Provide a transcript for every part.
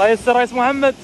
الله يسر رئيس محمد.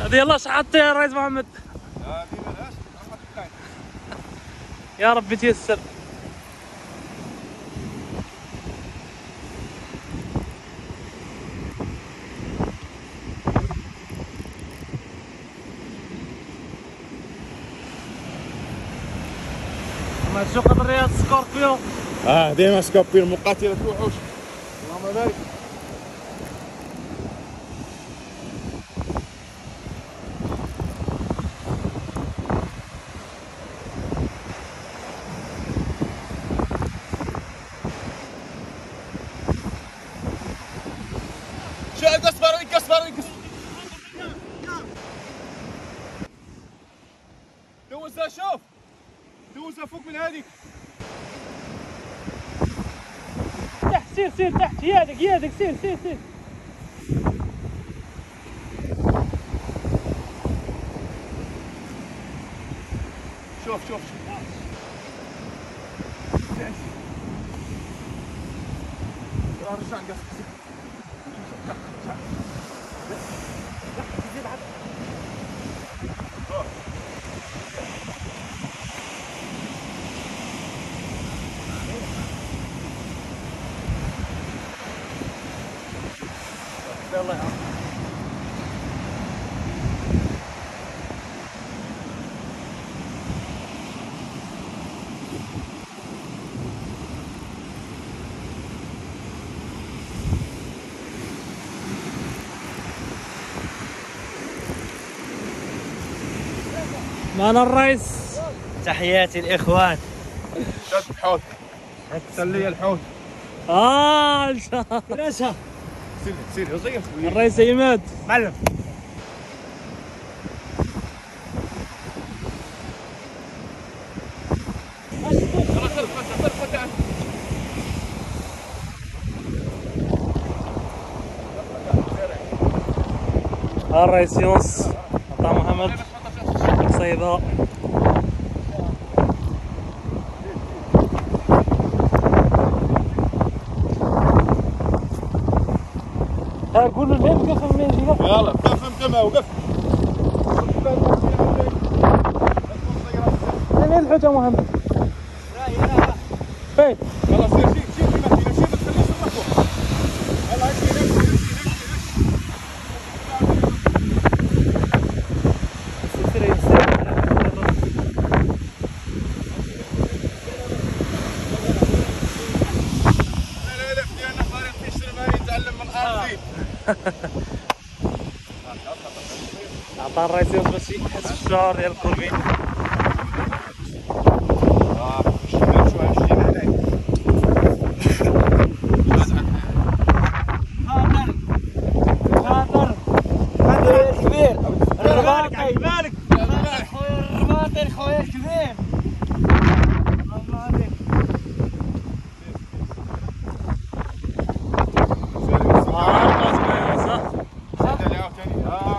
هذه يلا شحطتها يا رئيس محمد. يا رب تيسر. قدر الرياض سكوربيو. آه ديما سكوبير مقاتلة الوحوش اللهم بارك انك دوزها شوف. دوزها فوق من هذيك تحت سير سير تحت يدك يدك سير سير سير. شوف شوف. شوف رجع نقص معنا الرئيس. تحياتي الإخوان. شد الحوت. سلي الحوت. آه إن شاء الله. راسها سير سير صغير الرئيس عماد معلم. الرئيس يونس. عطا محمد. ها قول له ليه وقف من يجي يلا وقف انت ما وقف لين الحوت يا محمد فين يلا سير سير يونس باش يحس بالشعور ديال الكوربين خاطر خاطر الكبير الرباطي مالك خويا الرباطي خويا الكبير الله عليك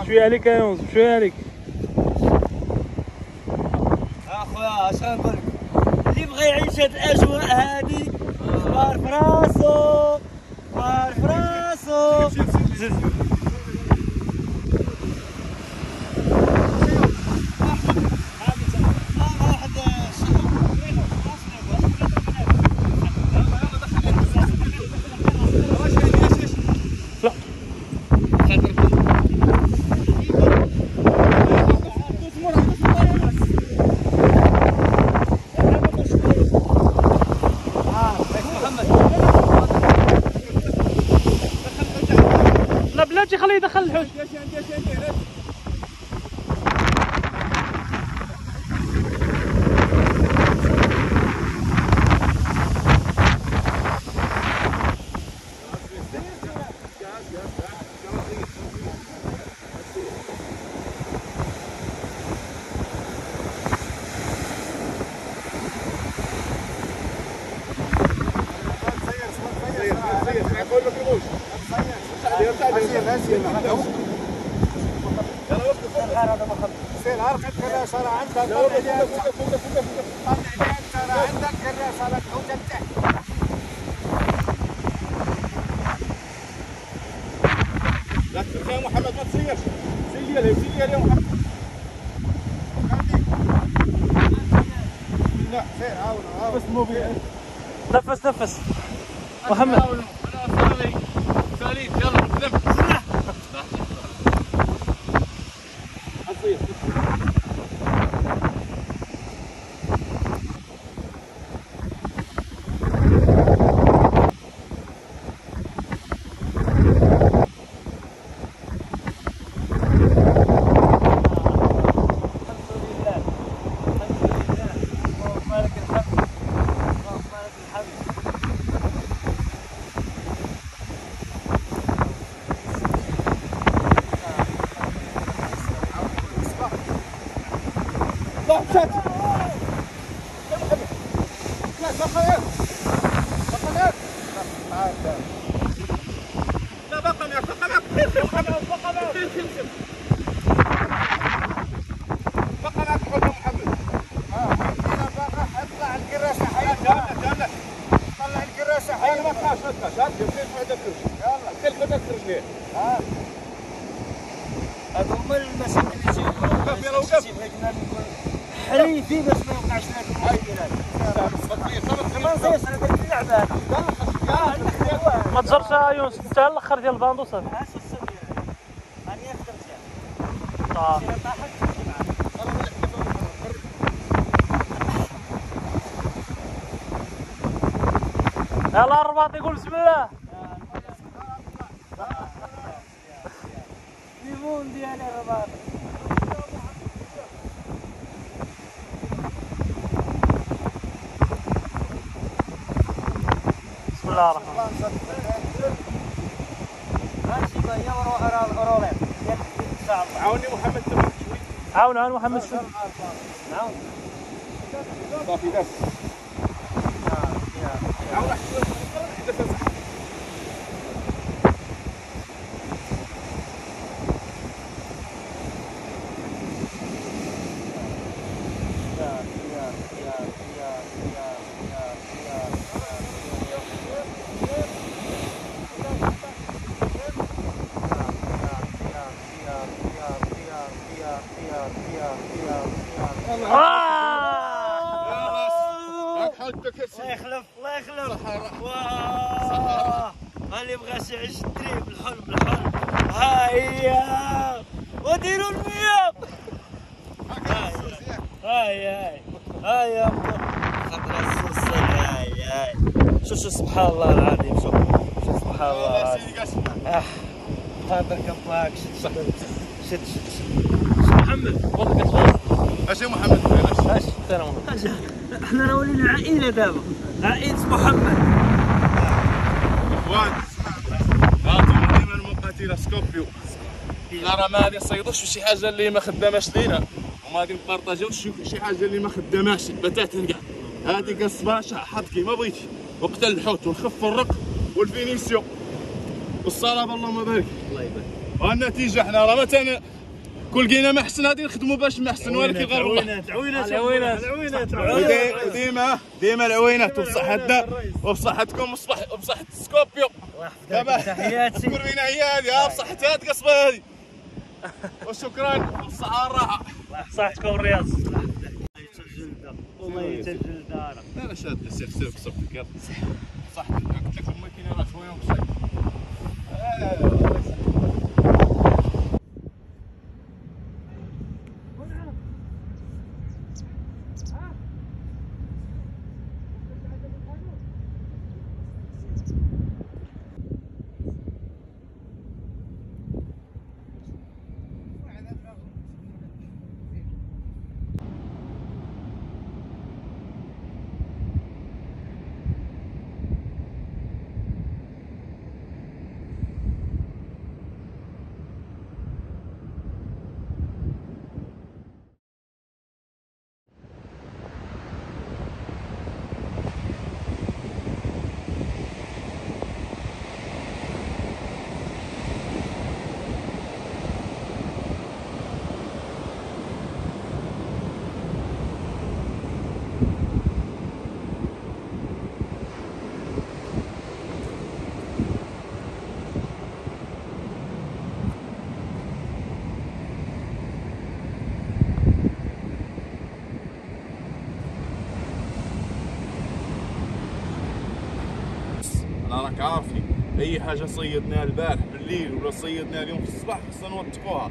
شوية عليك يا يونس شوية عليك؟ أخويا اش غنقول اللي بغى يعيش هاد الأجواء هادي بار فراسو بار فراسو بلاتي خليه يدخل الحوت هذا محمد سير ارقد كراس راه عندك طلع لي طلع لي راه عندك كراس راه تحوت تحت لا تترك يا محمد ما تصيرش سير لي سير لي يا محمد لا سير عاون عاون بس موبيل نفس نفس محمد ثالث يلا قدام الحمد لله الحمد لله اللهم لك الحمد اللهم لك الحمد لا مشات لا بقى بقى لا بقى يا بقى بقى بقى لا تحط محمد آه بقى اطلع الكراسه حي طلع الكراسه حي ما تخافش ما تخافش هات كيف عندك يلا كيف بدك رجليه ها هذا هما المسائل اللي تيجيو وقف يلا وقف. حريفين باش ما يوقعش لنا المشكلات ما نصيرش أنا درت ما تجرش يونس حتى الآخر ديال الباند وصافي عاش السر ديالها هاني خدمتها. سير طاحت تمشي معاك يلا الرباط يقول بسم الله. ليمون ديالي الرباط. الله عاوني محمد تبارك شوي عاون عاون محمد شوف نعم صافي بس عاون واحد شوي هاك حدك يا الله الله يخلف واه اللي بغى يعيش الدريب الحلم الحلم ها هي وديروا المية هاي هاي. هاي يا خضرا السوسة هاي هاي. شوف شوف سبحان الله العظيم. شوف شوف سبحان الله العظيم. خاطر كفاك. شد شد شد محمد. والله كتفوز اش يا محمد. أش سلام. عليكم. أحنا راه ولينا دابا. عائلة محمد. إخوان هاتوا ديما المقاتله سكوبيو. لا راه ما غادي نصيدوش في شي حاجة اللي ما خداماش لينا. وما غادي نبارطاجيوش شي- شي حاجة اللي ما خداماش. بتاتا كاع هذيك الصباشه حط كيما بغيتي وقتل الحوت والخف والرق والفينيسيو والصلاه اللهم بارك. الله يبارك. والنتيجة إحنا راه مثلا كل لقينا ما احسن غادي نخدموا باش ما احسن ولكن غير الله عوينات عوينات العوينات. العوينات ودي- ديما ديما العوينات وبصحتنا وبصحتكم وبصح- وبصحة سكوبيو. الله يحفظك تحياتي. كربينا هي هذه ها بصحتها هذه وشكرا والصحة والراحة صحتكم الرياض والله يتسجل دارك لا لا شاد سير سير بصفتك يلا. صح قلت لك الماكينة راه شوية وقصير حاجة صيدناها البارح بالليل ولا صيدناها اليوم في الصباح خصنا نوثقوها.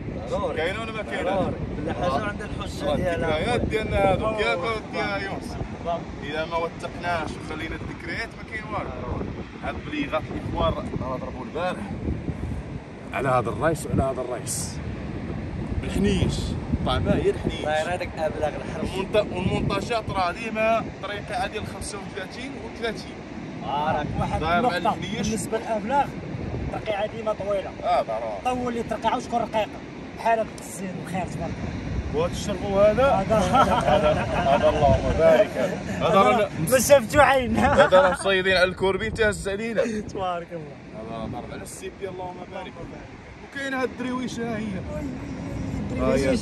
كاينة ولا ما كاينة. كل حاجة عند الحجة ديالها. الذكريات ديالنا هادو كيف ديالها يونس. إذا ما وثقناش وخلينا الذكريات ما كاين والو. هاد بليغات الإخوان راه ضربوا البارح. على هذا الرئيس وعلى هذا الرئيس الحنيش. طعمها هي الحنيش داير هذاك أبلغ الحرب والمونتا- والمونتاجات راه ديما طريقة عادي 35 و 30 آه راك واحد الحنيش. بالنسبة للأبلاغ الترقيعة ديما طويلة. آه ضروري طول لي ترقيعة وتكون رقيقة بحال الزين والخير تبارك وهذا الشربو هذا؟ هذا اللهم بارك هذا راه ما شفتو عين. هذا راه مصيدين على الكوربين تهز علينا. تبارك الله. هذا راه ضرب على السيف ديال اللهم بارك. وكاين هاد الدريويشه ها هي هذه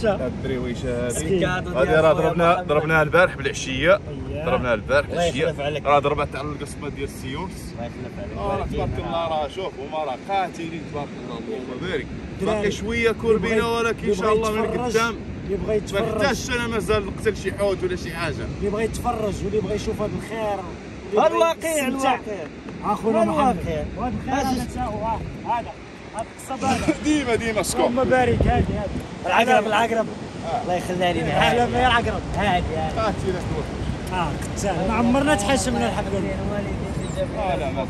ديال هذه راه خويا ضربنا محمد. ضربناها البارح بالعشية. ضربناها البارح بالعشية. راه ضربت على القصبة ديال السيوس الله يخلف عليك. راه تبارك الله راه شوف هما راه قاتلين تبارك الله اللهم بارك. باقي شوية كوربينه ولكن إن شاء الله من قدام. اللي بغى ما يتفرج. نحتاجش أنا مازال نقتل شي حوت ولا شي حاجة. اللي بغى يتفرج واللي بغى يشوف هذا الخير الواقع. الواقع أخونا. محمد. وهذا الخير هذا. ديما ديما سكوب. اللهم بارك. هادي هادي. العقرب العقرب. الله يخليها علينا على ما العقرب. هادي هادي. آه قتال ما عمرنا تحشمنا الحق. لله لا لا ما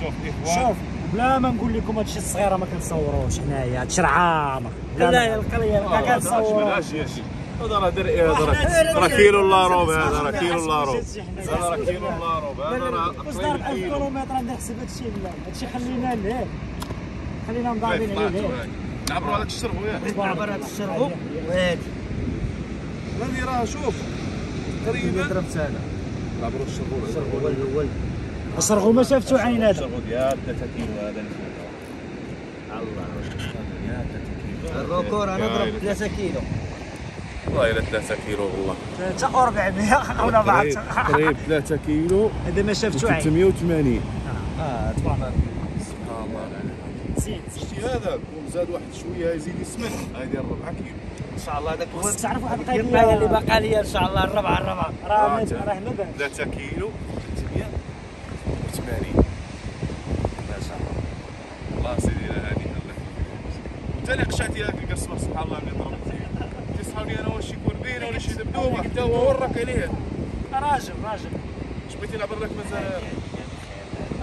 شوف شوف بلا ما نقول لكم هادشي الصغيره ما كنصوروش حنايا هادشي راه عامر لا. يا القريه آه، ما يا شي هذا راه در إيه، هذا راه راه كيلو إلا ربع هذا راه كيلو إلا ربع. هذا راه كيلو إلا ربع هذا راه واش أقل دار من 1000 كيلو. كيلومتر نحسب هادشي لا. هادشي خلينا ليه. خلينا مضاربين طلعت عليه وهاي. نعبروا هذاك الشرب وياك عبر هذا الشرب وهادي هذه راه شوف تقريبا ضربت أنا نعبروا الشرب الشرب هو الأول. الصرغو ما شافتو عين هذا. الشرب ديال 3 كيلو هذا الروكور أنا ضربت 3 كيلو. والله إلا 3 كيلو والله. 400 ولا بعد قريب قريب 3 كيلو. هذا ما شافتو عين 380 آه تبارك الله سبحان الله شتي هذا؟ وزاد واحد شوية يزيد يسمن هذه 4 كيلو إن شاء الله هذاك هو تعرف واحد القضية؟ اللي باقا لي إن شاء الله الربعه الربعه راه آه، راه ما بانش 3 كيلو 380 ما شاء الله. الله سيدي لا هادي. الله انت اللي قشعتي هذيك القصبه سبحان الله ملي ضربتي تصحابي أنا واش يكون بينه ولا شي دبدوبة. حتى هو ورك عليه راجل راجل. اش بغيتي نعبر لك مازال؟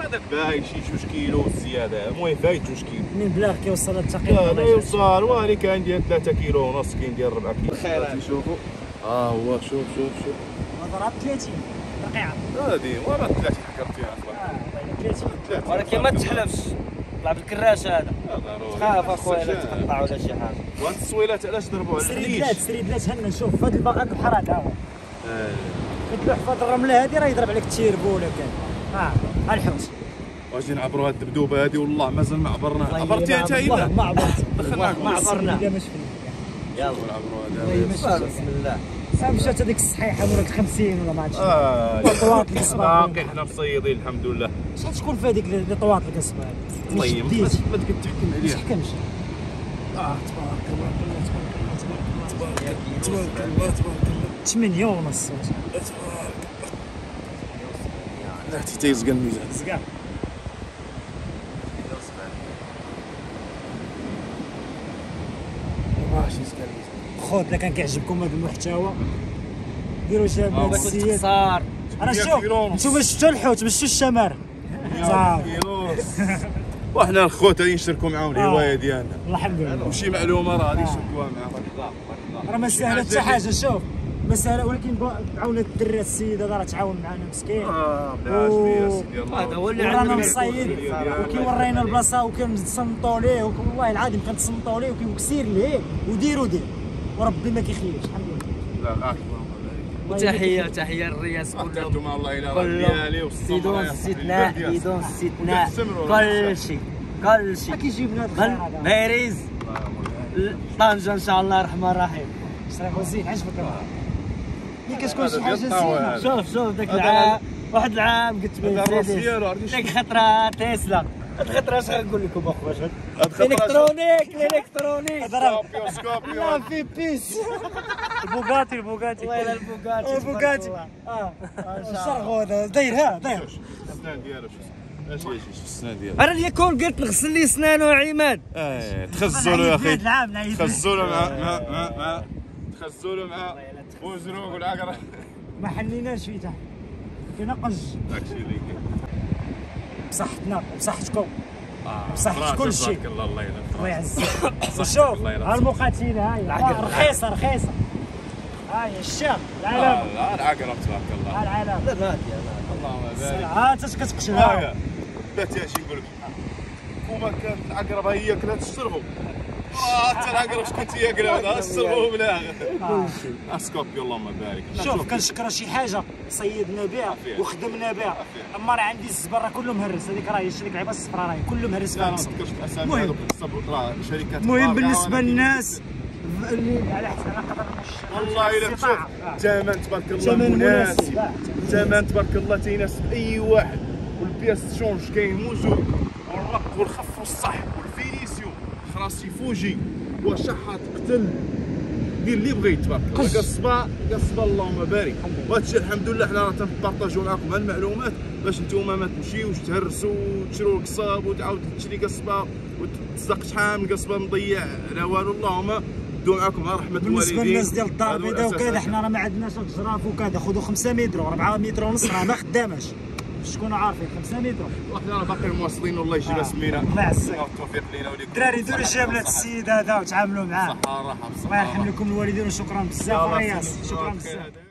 هذاك باي شي جوج كيلو زيادة المهم باي جوج كيلو. من بلاغ كيوصل التقييم لا يوصل وهاني كاين ديال 3 كيلو ونص كاين ديال 4 كيلو. الخير. شوفوا. آه هو شوف شوف شوف. ضرب 30 رقيعة. هادي ورا ثلاث حكرت فيها آه 30 ثلاثة. ولكن ما تحلفش. طلع بالكراش هذا. ضروري. خاف اخويا لا تقطع ولا شي حاجة. وهاد التصويلات علاش ضربوا على سريدلات الحنيش سريدلات هنا شوف هاد البقاء البحر هذا هو. آه. تلوح في هاد الرملة هادي راه يضرب عليك التيربو ولا كان. آه. الحوت واجي نعبروا هاد الدبدوبة هادي والله مازال ما عبرنا. والله عبرتيها أنت والله هنا ما عبرت دخلنا ما عبرنا. ما يلا. نعبروا ما هذا. شفنا بسم الله. صافي مشات هذيك الصحيحة ولا 50 ولا ما عرفتش آه طوات القصبة. باقي حنا مصيدين الحمد لله. شحال تكون في هذيك اللي طوات القصبة؟ هذه طيب ما ما تحكم ما عليها تحكمش آه تبارك الله تبارك الله تبارك الله تبارك الله 8 ونص لا تيزق الميزان زكا ماشي يزق الميزان خوت الا كان كيعجبكم هذا المحتوى؟ ديروا شباب آه، هذا كنت السيد. مية شوف. نتوما شفتوا الحوت ما شفتوا الشمار وحنا الخوت غادي نشاركوا معاهم الهواية ديالنا. الحمد لله. وشي معلومة راه غادي نشاركوها معاهم راه ما سهله حتى حاجة شوف. ما سهله ولكن تعاونت الدري السيد هذا راه تعاون معنا مسكين. آه بالعافيه يا سيدي الله. هذا هو اللي عندنا مصايد وكيورينا البلاصة وكنتصنطوا ليه. والله العظيم كنتصنطوا ليه وكيكسير ليه. وديروا دير وربي ما كيخيبش الحمد لله. لا وتحيه تحية للرياس كلهم. أنتم الله الا راه استثناء. استثناء وكتسمروا كل شيء كل شيء. ما كيجيب لنا هذا. ميريز طنجة إن شاء الله الرحمن الرحيم. صراحة زين عجبك كتكون شي حاجة زينة. شوف شوف ذاك العام واحد العام قلت مرسيدس ديالو ديك خطرة تسلا. هاد الخطره اش غنقول لكم اخويا إلكترونيك الالكترونيك راه سكوبيو سكوبيو لا في بيس. البوغاتي البوغاتي. والله الا البوغاتي. البوغاتي آه. الشرغ هذا. داير ها داير الاسنان ديالو شوف. اش يجي في السنة ديالك أنا اللي كون قلت نغسل لي سنانو عماد آه تخزوا له يا أخي. له مع مع مع له مع وزروق والعقرة ما حليناش فيه تحت كاين قج داكشي اللي كاين. بصحتنا وبصحتكم آه، بصح كل شيء. تبارك الله الله يلاه الله يعزك شوف. ها المقاتلين هاي. العقل. رخيصة رخيصة. هاي الشام العالم آه، العقرة تبارك الله. ها العالم لا نادي اللهم بارك. ها أنت كتقشر؟ هاكا بات يا شي نقول لك. وما كانت العقرب هي كلات الشربوا آه حتى بلا أسكوبي اللهم بارك. شوف كنشكر شي حاجة. صيدنا بها. وخدمنا بها. أما راه عندي الزبر راه كله مهرس هذيك راه هي. اللعيبه الصفراء راه. كله مهرس فيها المهم. بالنسبة للناس. اللي على حسب على قدر والله إلا شوف الاستطاعة. آه. ثمن تبارك الله مناسب مناسب آه. ثمن تبارك الله تيناسب أي واحد. وال pièces de rechange كاين موزون والرق والخف والصح وال finition خراسي فوجي وشحط قتل. دير اللي بغيت تبارك الله. قصبة قصبة اللهم بارك. وهذا الشيء الحمد لله حنا راه تنبارطاجيو معكم هالمعلومات باش نتوما ما تمشيوش تهرسوا وتشروا القصاب وتعاود تشري قصبة وتصدق شحال من قصبة مضيع. لا والو اللهم دو على رحمة الوالدين. بالنسبة للناس ديال الدار البيضاء. وكذا حنا راه ما عندناش الجراف وكذا. خذوا 5 متر و4 متر ونص راه ما خداماش. تكونوا عارفين 5 متر. إحنا راه باقي مواصلين والله يجيب آه. سمينا الله يعزك. التوفيق لينا وليكم. الدراري ديروا جامله السيد هذا وتعاملوا معاه. صحة راحه الله يرحم لكم الوالدين وشكرا بزاف رياس. شكرا بزاف.